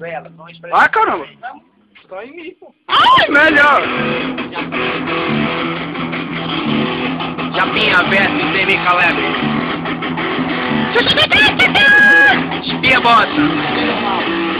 Vela, nós pra Ai, caramba. Tá em mim, pô. Ai, melhor. Japinha aberto e semi calebre. Espia bosta.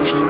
connection.